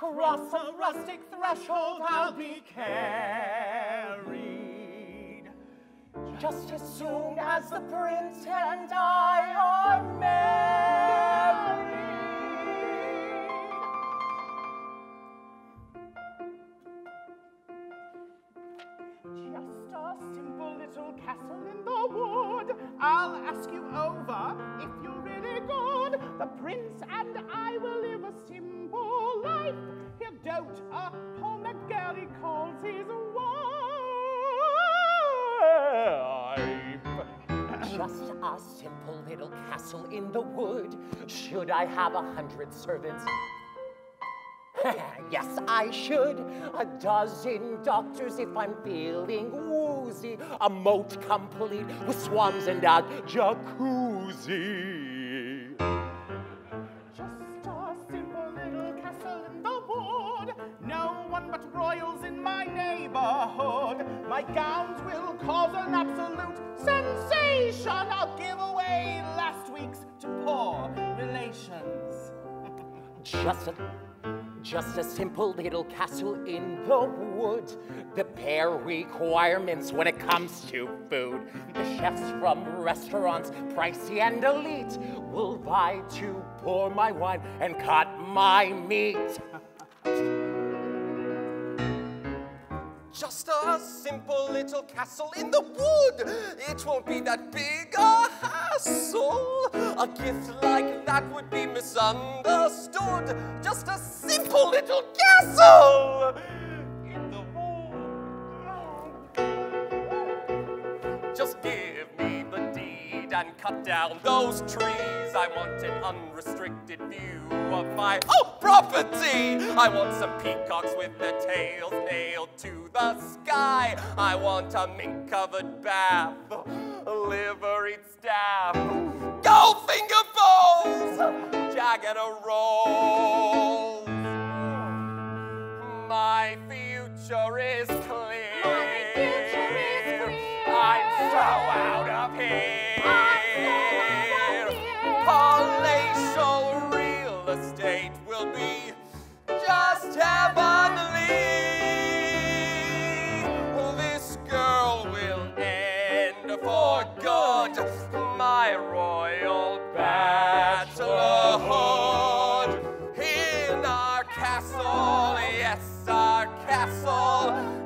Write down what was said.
Across a rustic threshold I'll be carried. Just as soon as the prince and I are married. Just a simple little castle in the wood. I'll ask you over if you're really good. The prince and I will Just a simple little castle in the wood. Should I have a hundred servants? yes, I should. A dozen doctors if I'm feeling woozy. A moat complete with swans and a jacuzzi. Just a simple little castle in the wood. No one but royals in my neighborhood. My gowns will cause an absolute sensation. I'll give away last week's to poor relations. Just a just a simple little castle in the woods. The bare requirements when it comes to food. The chefs from restaurants, pricey and elite, will vie to pour my wine and cut my meat. Just a simple little castle in the wood. It won't be that big a hassle. A gift like that would be misunderstood. Just a simple little castle in the wood. Just give me and cut down those trees. I want an unrestricted view of my oh property. I want some peacocks with their tails nailed to the sky. I want a mink-covered bath, liveried staff, Goldfinger bowls, jag and a roll. My future is clear. for good, my royal bachelor! In our castle, yes, our castle.